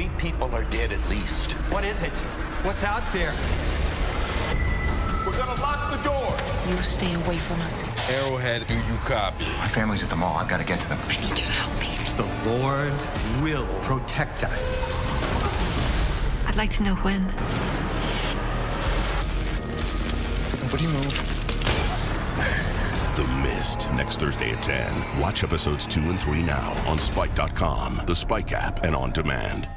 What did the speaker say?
Three people are dead at least. What is it? What's out there? We're gonna lock the doors. You stay away from us. Arrowhead, do you copy? My family's at the mall. I've got to get to them. I need you to help me. The Lord will protect us. I'd like to know when. Nobody move. The Mist, next Thursday at 10. Watch episodes 2 and 3 now on Spike.com, the Spike app, and on demand.